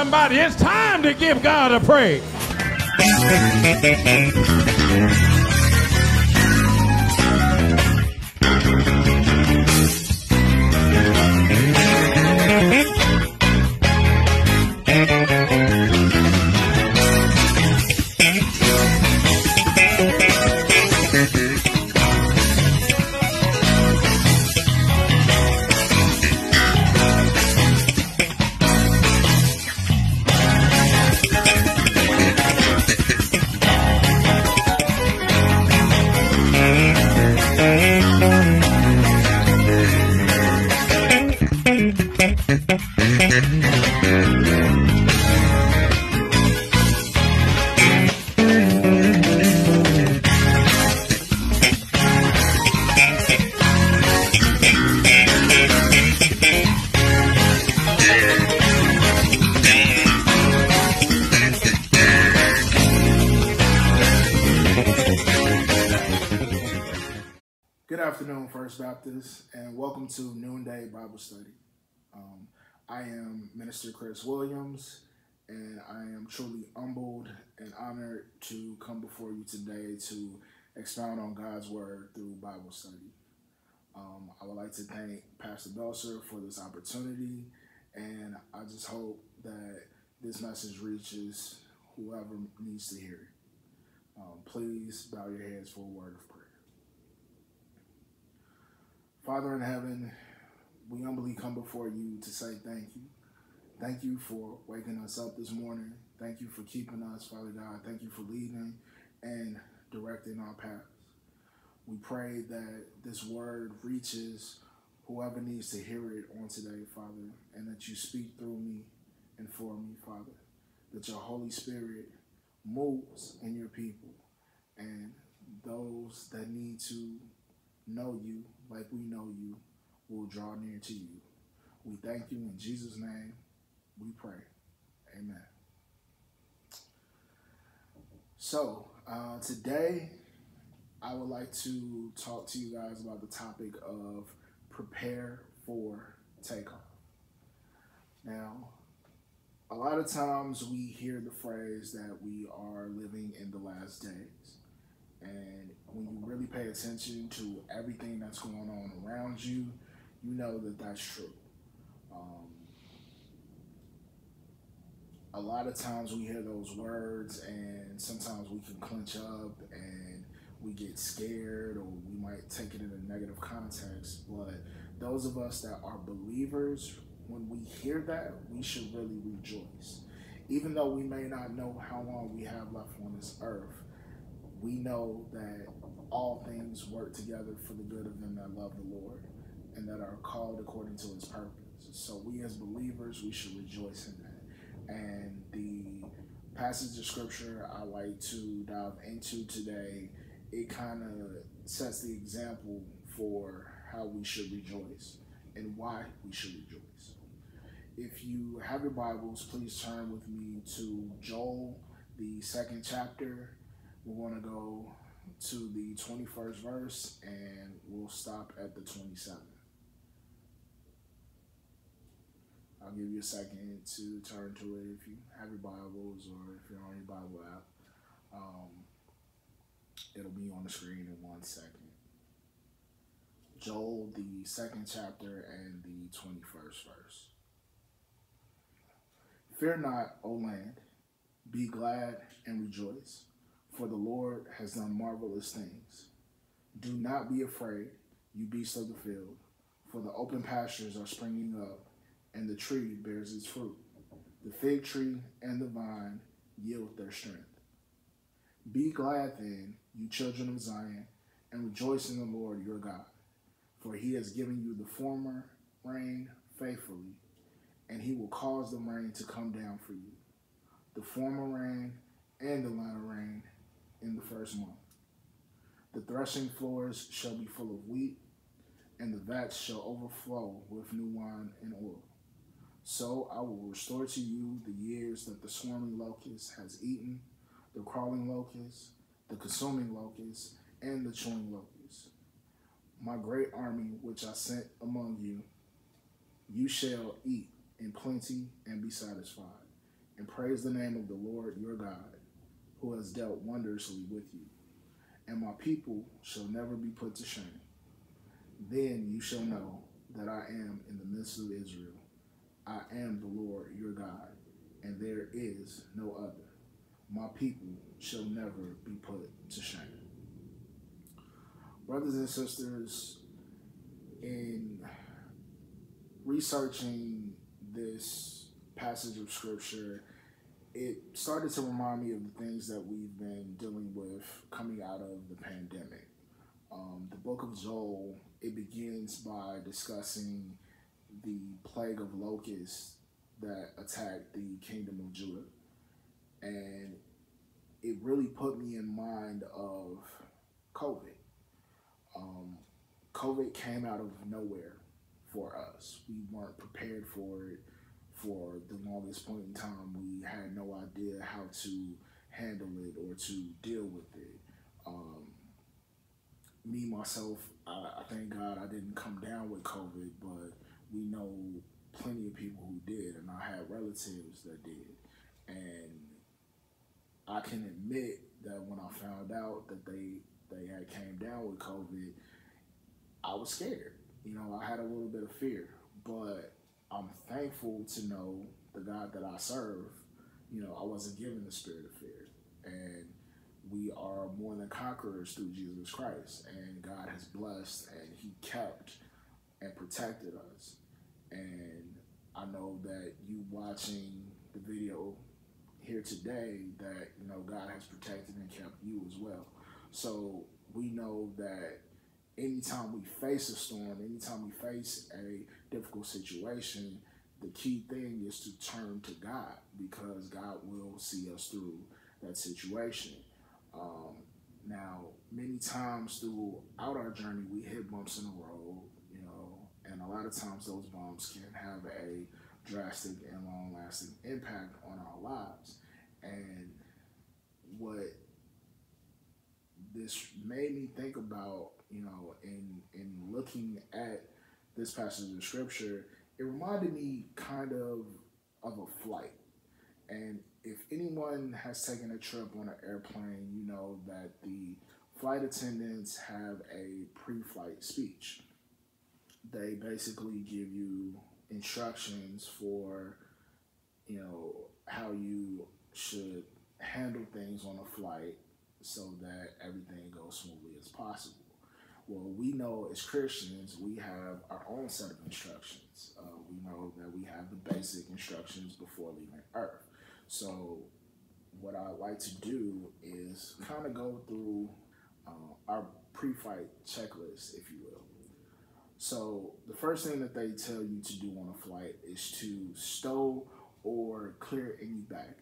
somebody, it's time to give God a praise. Baptist, and welcome to Noonday Bible Study. Um, I am Minister Chris Williams, and I am truly humbled and honored to come before you today to expound on God's Word through Bible study. Um, I would like to thank Pastor Belser for this opportunity, and I just hope that this message reaches whoever needs to hear it. Um, please bow your heads for a word of prayer. Father in heaven, we humbly come before you to say thank you. Thank you for waking us up this morning. Thank you for keeping us, Father God. Thank you for leading and directing our paths. We pray that this word reaches whoever needs to hear it on today, Father, and that you speak through me and for me, Father. That your Holy Spirit moves in your people and those that need to know you like we know you will draw near to you. We thank you in Jesus' name. We pray. Amen. So, uh, today I would like to talk to you guys about the topic of prepare for takeoff. Now, a lot of times we hear the phrase that we are living in the last days. And when you really pay attention to everything that's going on around you, you know that that's true. Um, a lot of times we hear those words, and sometimes we can clench up and we get scared, or we might take it in a negative context. But those of us that are believers, when we hear that, we should really rejoice. Even though we may not know how long we have left on this earth, we know that all things work together for the good of them that love the Lord and that are called according to his purpose. So we as believers, we should rejoice in that. And the passage of scripture I like to dive into today, it kind of sets the example for how we should rejoice and why we should rejoice. If you have your Bibles, please turn with me to Joel, the second chapter, we're going to go to the 21st verse and we'll stop at the 27th. I'll give you a second to turn to it if you have your Bibles or if you're on your Bible app. Um, it'll be on the screen in one second. Joel, the second chapter and the 21st verse. Fear not, O land, be glad and rejoice for the Lord has done marvelous things. Do not be afraid, you beasts of the field, for the open pastures are springing up, and the tree bears its fruit. The fig tree and the vine yield their strength. Be glad then, you children of Zion, and rejoice in the Lord your God, for he has given you the former rain faithfully, and he will cause the rain to come down for you, the former rain and the latter rain in the first month. The threshing floors shall be full of wheat, and the vats shall overflow with new wine and oil. So I will restore to you the years that the swarming locust has eaten, the crawling locust, the consuming locust, and the chewing locust. My great army which I sent among you, you shall eat in plenty and be satisfied. and praise the name of the Lord your God, who has dealt wondrously with you. And my people shall never be put to shame. Then you shall know that I am in the midst of Israel. I am the Lord your God, and there is no other. My people shall never be put to shame. Brothers and sisters, in researching this passage of scripture, it started to remind me of the things that we've been dealing with coming out of the pandemic. Um, the book of Joel, it begins by discussing the plague of locusts that attacked the kingdom of Judah. And it really put me in mind of COVID. Um, COVID came out of nowhere for us. We weren't prepared for it for the longest point in time. We had no idea how to handle it or to deal with it. Um, me, myself, I, I thank God I didn't come down with COVID, but we know plenty of people who did, and I had relatives that did. And I can admit that when I found out that they they had came down with COVID, I was scared. You know, I had a little bit of fear, but I'm thankful to know the God that I serve. You know, I wasn't given the spirit of fear, and we are more than conquerors through Jesus Christ. And God has blessed, and He kept and protected us. And I know that you watching the video here today that you know God has protected and kept you as well. So we know that anytime we face a storm, anytime we face a difficult situation, the key thing is to turn to God because God will see us through that situation. Um, now, many times throughout our journey, we hit bumps in the road, you know, and a lot of times those bumps can have a drastic and long lasting impact on our lives. And what this made me think about, you know, in in looking at this passage of scripture, it reminded me kind of of a flight. And if anyone has taken a trip on an airplane, you know that the flight attendants have a pre-flight speech. They basically give you instructions for, you know, how you should handle things on a flight so that everything goes smoothly as possible. Well, we know as Christians, we have our own set of instructions. Uh, we know that we have the basic instructions before leaving Earth. So, what I like to do is kind of go through uh, our pre flight checklist, if you will. So, the first thing that they tell you to do on a flight is to stow or clear any baggage.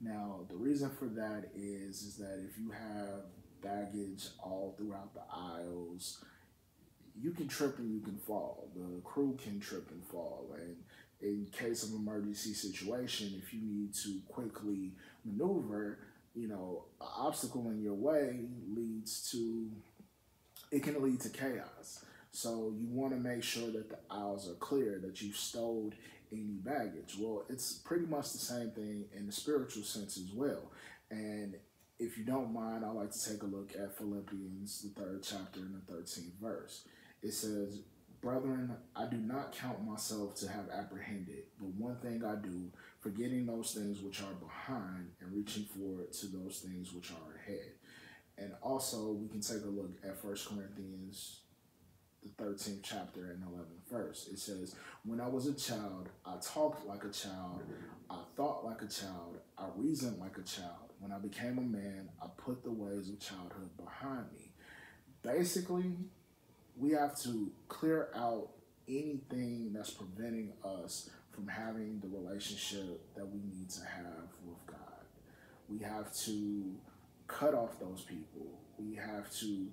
Now, the reason for that is is that if you have baggage all throughout the aisles, you can trip and you can fall. The crew can trip and fall. And in case of emergency situation, if you need to quickly maneuver, you know, an obstacle in your way leads to it can lead to chaos. So you want to make sure that the aisles are clear, that you've stowed any baggage. Well, it's pretty much the same thing in the spiritual sense as well. And if you don't mind, I'd like to take a look at Philippians, the third chapter and the 13th verse. It says, Brethren, I do not count myself to have apprehended, but one thing I do, forgetting those things which are behind and reaching forward to those things which are ahead. And also, we can take a look at 1 Corinthians the 13th chapter and 11th verse. It says, When I was a child, I talked like a child, I thought like a child, I reasoned like a child. When I became a man, I put the ways of childhood behind me. Basically, we have to clear out anything that's preventing us from having the relationship that we need to have with God. We have to cut off those people. We have to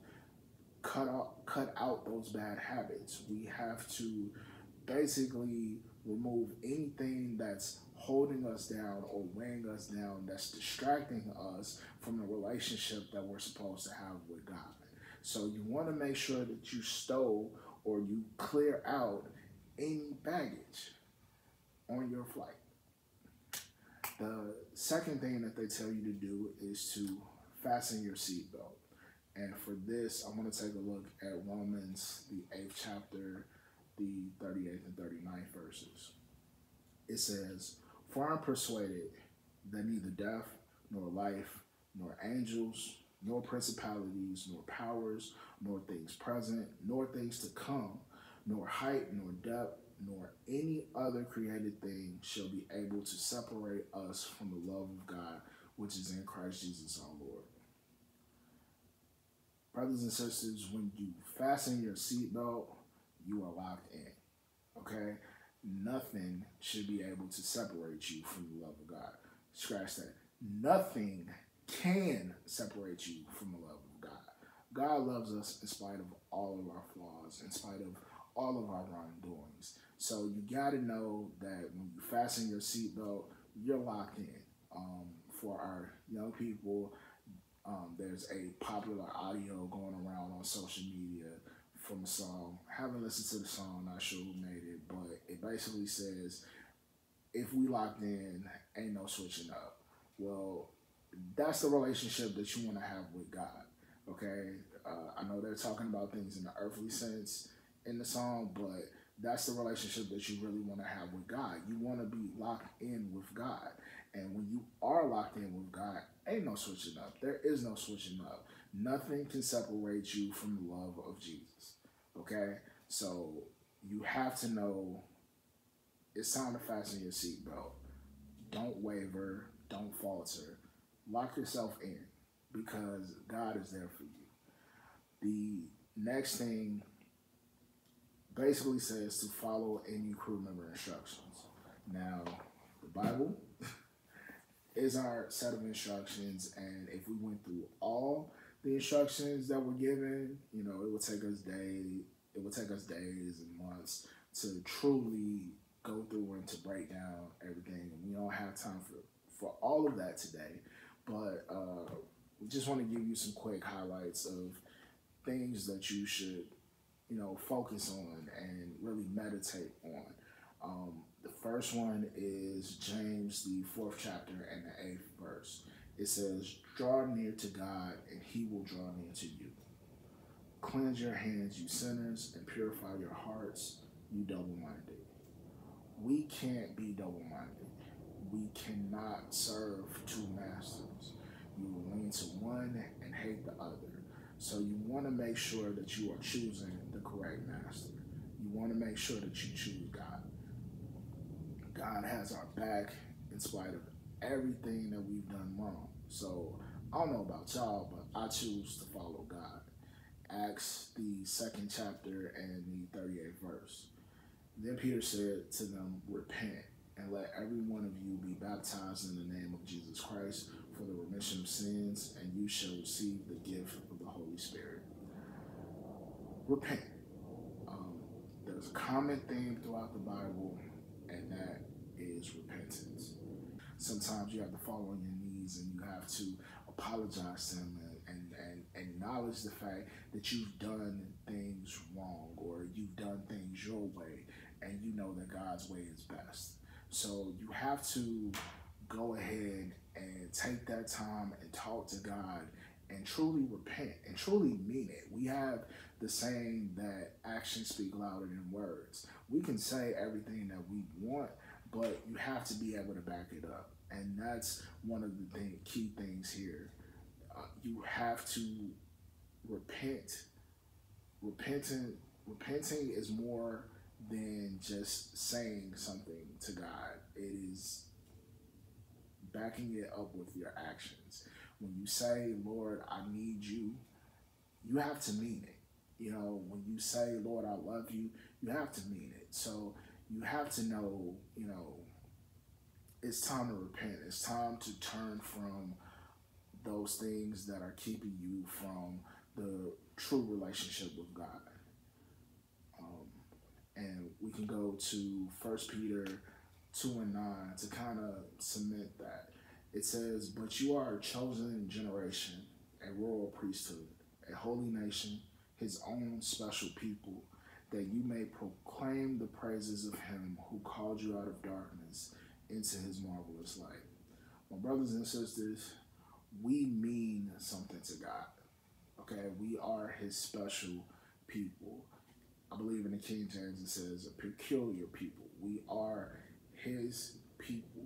cut out cut out those bad habits. We have to basically remove anything that's holding us down or weighing us down that's distracting us from the relationship that we're supposed to have with God. So you want to make sure that you stow or you clear out any baggage on your flight. The second thing that they tell you to do is to fasten your seatbelt. And for this, I want to take a look at Romans, the eighth chapter, the 38th and 39th verses. It says, For I'm persuaded that neither death, nor life, nor angels, nor principalities, nor powers, nor things present, nor things to come, nor height, nor depth, nor any other created thing shall be able to separate us from the love of God which is in Christ Jesus our Lord. Brothers and sisters, when you fasten your seatbelt, you are locked in. Okay? Nothing should be able to separate you from the love of God. Scratch that. Nothing can separate you from the love of God. God loves us in spite of all of our flaws, in spite of all of our wrongdoings. So you got to know that when you fasten your seatbelt, you're locked in. Um, for our young people, um, there's a popular audio going around on social media from a song. haven't listened to the song, not sure who made it, but it basically says, if we locked in, ain't no switching up. Well, that's the relationship that you want to have with God. Okay, uh, I know they're talking about things in the earthly sense in the song, but that's the relationship that you really want to have with God. You want to be locked in with God. And when you are locked in with God, ain't no switching up. There is no switching up. Nothing can separate you from the love of Jesus. Okay? So you have to know it's time to fasten your seatbelt. Don't waver. Don't falter. Lock yourself in because God is there for you. The next thing basically says to follow any crew member instructions. Now, the Bible is our set of instructions, and if we went through all the instructions that were given, you know, it would take us days. It would take us days and months to truly go through and to break down everything. And we don't have time for for all of that today, but uh, we just want to give you some quick highlights of things that you should, you know, focus on and really meditate on. Um, the first one is James, the fourth chapter and the eighth verse. It says, Draw near to God, and he will draw near to you. Cleanse your hands, you sinners, and purify your hearts, you double minded. We can't be double minded. We cannot serve two masters. You will lean to one and hate the other. So you want to make sure that you are choosing the correct master. You want to make sure that you choose God. God has our back in spite of everything that we've done wrong. So I don't know about y'all, but I choose to follow God. Acts, the second chapter and the 38th verse. Then Peter said to them, Repent and let every one of you be baptized in the name of Jesus Christ for the remission of sins, and you shall receive the gift of the Holy Spirit. Repent. Um, there's a common theme throughout the Bible, and that is repentance. Sometimes you have to fall on your knees and you have to apologize to him and, and, and acknowledge the fact that you've done things wrong or you've done things your way and you know that God's way is best. So you have to go ahead and take that time and talk to God and truly repent and truly mean it. We have the saying that actions speak louder than words. We can say everything that we want, but you have to be able to back it up. And that's one of the thing, key things here. Uh, you have to repent. Repenting, repenting is more than just saying something to God. It is backing it up with your actions. When you say, Lord, I need you, you have to mean it. You know, when you say, Lord, I love you, you have to mean it. So you have to know, you know, it's time to repent. It's time to turn from those things that are keeping you from the true relationship with God. Um, and we can go to First Peter 2 and 9 to kind of cement that. It says, But you are a chosen generation, a royal priesthood, a holy nation, his own special people, that you may proclaim the praises of him who called you out of darkness into his marvelous light. my brothers and sisters, we mean something to God. Okay, we are His special people. I believe in the King James it says a peculiar people. We are His people.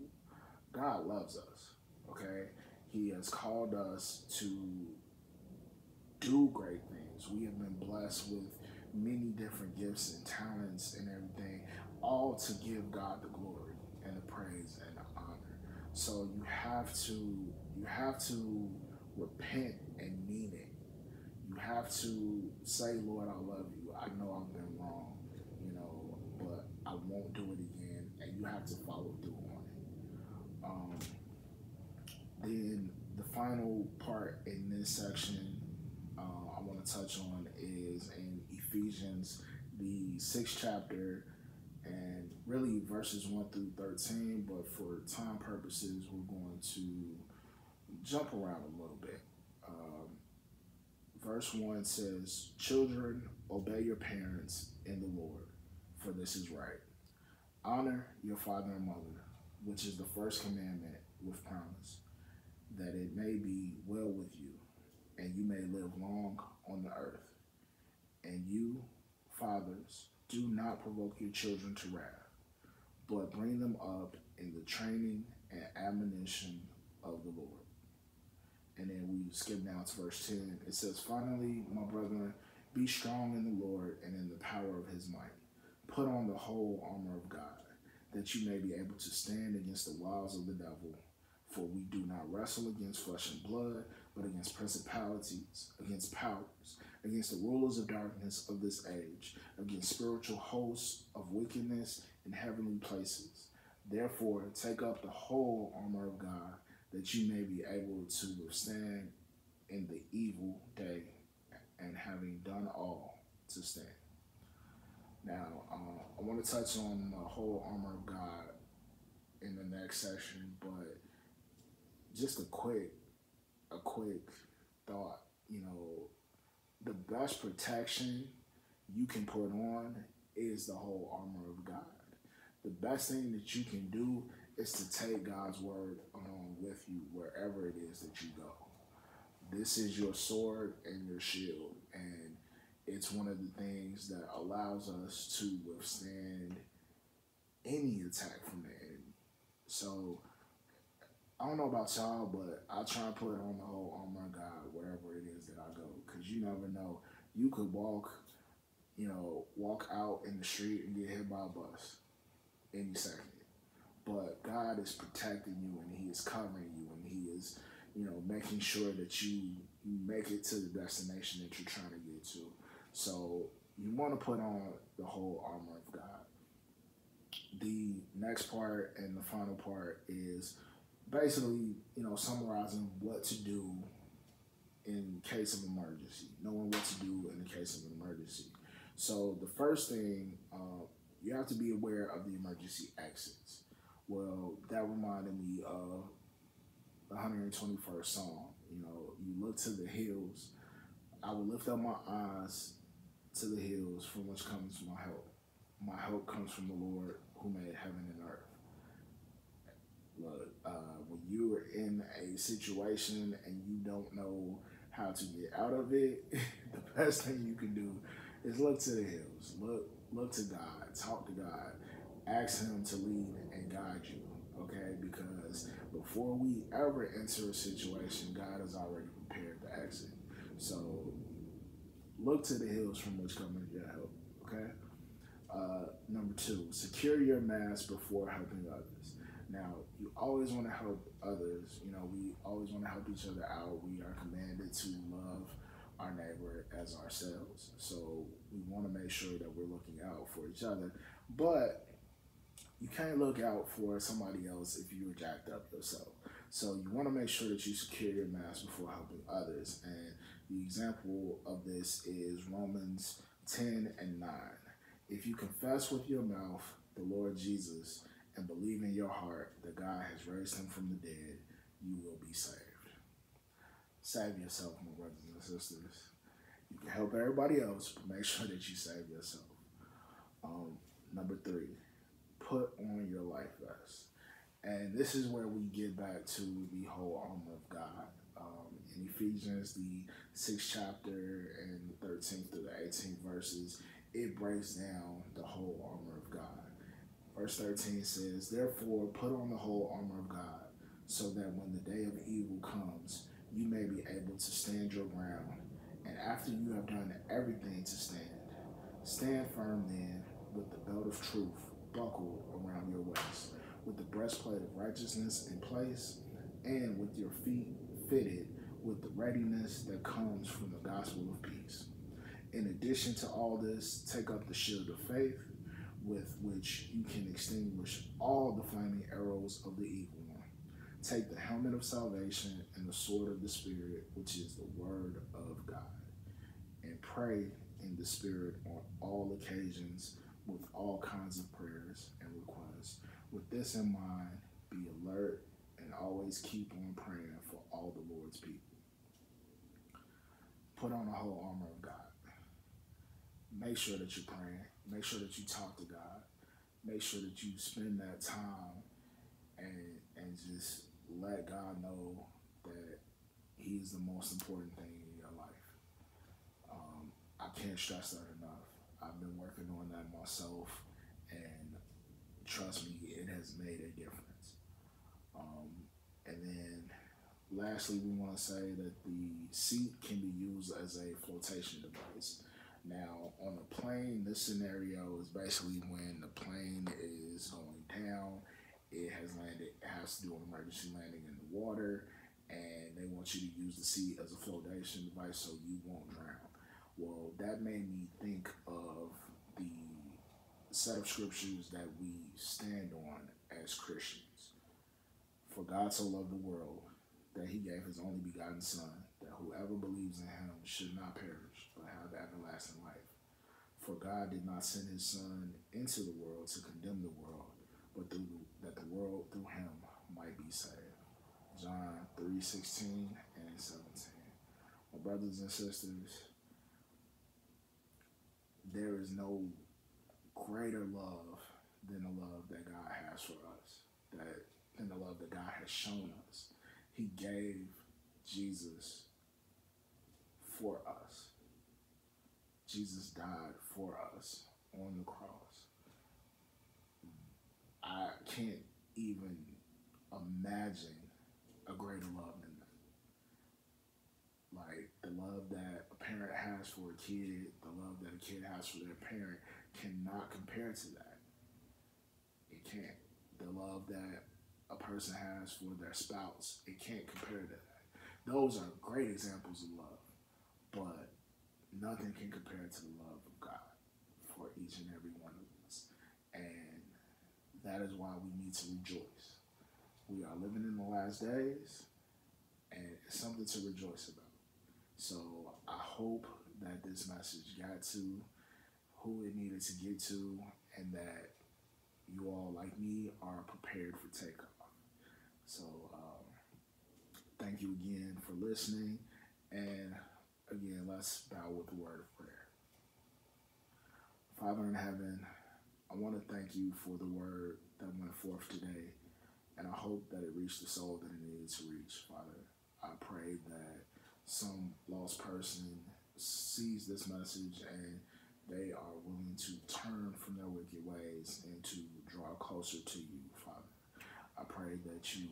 God loves us. Okay, He has called us to do great things. We have been blessed with many different gifts and talents and everything, all to give God the glory praise and honor. So you have to you have to repent and mean it. You have to say, Lord, I love you. I know I've been wrong, you know, but I won't do it again. And you have to follow through on it. Um, then the final part in this section uh, I want to touch on is in Ephesians, the sixth chapter, and really verses 1 through 13. But for time purposes, we're going to jump around a little bit. Um, verse 1 says, Children, obey your parents in the Lord, for this is right. Honor your father and mother, which is the first commandment with promise, that it may be well with you, and you may live long on the earth. And you, fathers, do not provoke your children to wrath, but bring them up in the training and admonition of the Lord. And then we skip down to verse 10. It says, Finally, my brethren, be strong in the Lord and in the power of his might. Put on the whole armor of God, that you may be able to stand against the wiles of the devil. For we do not wrestle against flesh and blood, but against principalities, against powers, against the rulers of darkness of this age, against spiritual hosts of wickedness in heavenly places. Therefore, take up the whole armor of God, that you may be able to withstand in the evil day, and having done all, to stand. Now, uh, I want to touch on the whole armor of God in the next section, but just a quick, a quick thought. You know, the best protection you can put on is the whole armor of God. The best thing that you can do is to take God's word along with you wherever it is that you go. This is your sword and your shield, and it's one of the things that allows us to withstand any attack from the enemy. So I don't know about y'all, but I try to put on the whole armor of God wherever it is that I go, you never know. You could walk, you know, walk out in the street and get hit by a bus any second. But God is protecting you and He is covering you and He is, you know, making sure that you make it to the destination that you're trying to get to. So you want to put on the whole armor of God. The next part and the final part is basically, you know, summarizing what to do in case of emergency, knowing what to do in the case of an emergency. So the first thing, uh, you have to be aware of the emergency exits. Well, that reminded me of the 121st Psalm. You know, you look to the hills. I will lift up my eyes to the hills from which comes my help. My help comes from the Lord who made heaven and earth. Look, uh, when you're in a situation and you don't know how to get out of it, the best thing you can do is look to the hills. Look, look to God. Talk to God. Ask Him to lead and guide you. Okay, because before we ever enter a situation, God has already prepared the exit. So look to the hills from which cometh your help. Okay. Uh, number two, secure your mask before helping others. Now, you always want to help others. You know, we always want to help each other out. We are commanded to love our neighbor as ourselves. So we want to make sure that we're looking out for each other. But you can't look out for somebody else if you're jacked up yourself. So you want to make sure that you secure your mask before helping others. And the example of this is Romans 10 and 9. If you confess with your mouth the Lord Jesus and believe in your heart that God has raised him from the dead, you will be saved. Save yourself, my brothers and sisters. You can help everybody else, but make sure that you save yourself. Um, number three, put on your life vest. And this is where we get back to the whole armor of God. Um, in Ephesians, the sixth chapter and the 13th through the 18th verses, it breaks down the whole armor of God. Verse 13 says, Therefore, put on the whole armor of God, so that when the day of evil comes, you may be able to stand your ground. And after you have done everything to stand, stand firm then with the belt of truth buckled around your waist, with the breastplate of righteousness in place, and with your feet fitted with the readiness that comes from the gospel of peace. In addition to all this, take up the shield of faith with which you can extinguish all the flaming arrows of the evil one. Take the helmet of salvation and the sword of the Spirit, which is the word of God, and pray in the Spirit on all occasions with all kinds of prayers and requests. With this in mind, be alert and always keep on praying for all the Lord's people. Put on the whole armor of God. Make sure that you're praying. Make sure that you talk to God. Make sure that you spend that time and and just let God know that He's the most important thing in your life. Um, I can't stress that enough. I've been working on that myself, and trust me, it has made a difference. Um, and then, lastly, we want to say that the seat can be used as a flotation device. Now, on a plane, this scenario is basically when the plane is going down, it has landed, it has to do an emergency landing in the water, and they want you to use the seat as a flotation device so you won't drown. Well, that made me think of the set of scriptures that we stand on as Christians. For God so loved the world that he gave his only begotten Son, that whoever believes in him should not perish, everlasting life. For God did not send his Son into the world to condemn the world, but that the world through him might be saved. John 3 16 and 17. My brothers and sisters, there is no greater love than the love that God has for us, that than the love that God has shown us. He gave Jesus for us. Jesus died for us on the cross. I can't even imagine a greater love than that. Like the love that a parent has for a kid, the love that a kid has for their parent cannot compare to that. It can't. The love that a person has for their spouse, it can't compare to that. Those are great examples of love, but nothing can compare to the love of God for each and every one of us. And that is why we need to rejoice. We are living in the last days, and it's something to rejoice about. So I hope that this message got to who it needed to get to, and that you all, like me, are prepared for takeoff. So um, thank you again for listening, and again, let's bow with a word of prayer. Father in heaven, I want to thank you for the word that went forth today, and I hope that it reached the soul that it needed to reach, Father. I pray that some lost person sees this message and they are willing to turn from their wicked ways and to draw closer to you, Father. I pray that you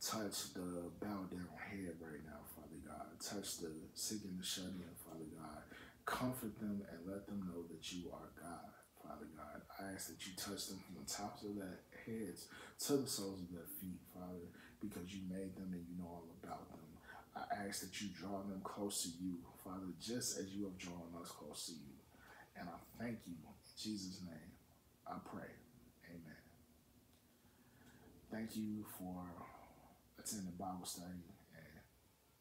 touch the bow down head right now. Touch the sick and the shut in, Father God. Comfort them and let them know that you are God, Father God. I ask that you touch them from the tops of their heads to the soles of their feet, Father, because you made them and you know all about them. I ask that you draw them close to you, Father, just as you have drawn us close to you. And I thank you in Jesus' name. I pray. Amen. Thank you for attending Bible study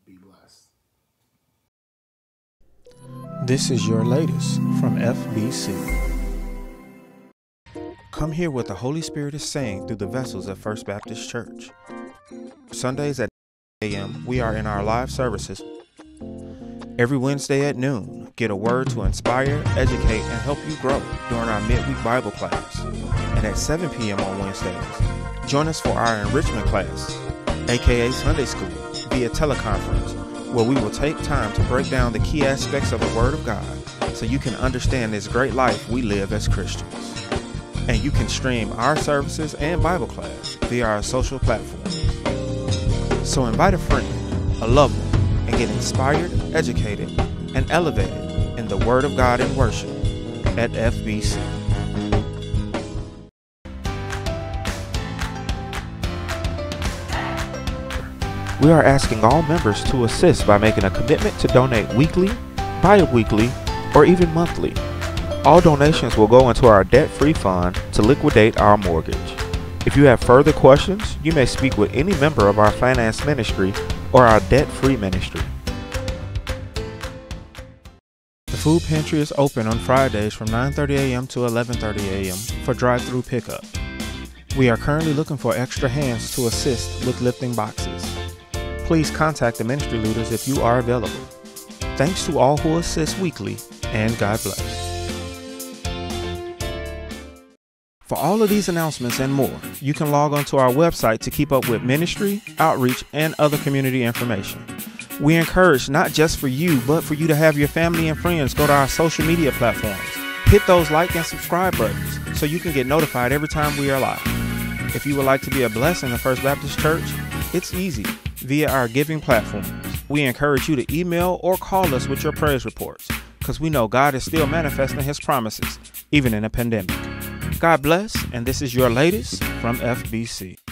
be blessed. This is your latest from FBC. Come hear what the Holy Spirit is saying through the vessels of First Baptist Church. Sundays at 8 a.m., we are in our live services. Every Wednesday at noon, get a word to inspire, educate, and help you grow during our midweek Bible class. And at 7 p.m. on Wednesdays, Join us for our enrichment class, aka Sunday School, via teleconference, where we will take time to break down the key aspects of the Word of God so you can understand this great life we live as Christians. And you can stream our services and Bible class via our social platforms. So invite a friend, a loved one, and get inspired, educated, and elevated in the Word of God and worship at FBC. We are asking all members to assist by making a commitment to donate weekly, bi weekly, or even monthly. All donations will go into our debt free fund to liquidate our mortgage. If you have further questions, you may speak with any member of our finance ministry or our debt free ministry. The food pantry is open on Fridays from 9:30 a.m. to 11:30 a.m. for drive-through pickup. We are currently looking for extra hands to assist with lifting boxes. Please contact the ministry leaders if you are available. Thanks to all who assist weekly, and God bless. For all of these announcements and more, you can log on to our website to keep up with ministry, outreach, and other community information. We encourage not just for you, but for you to have your family and friends go to our social media platforms. Hit those like and subscribe buttons so you can get notified every time we are live. If you would like to be a blessing to First Baptist Church, it's easy via our giving platforms. We encourage you to email or call us with your praise reports because we know God is still manifesting His promises, even in a pandemic. God bless, and this is your latest from FBC.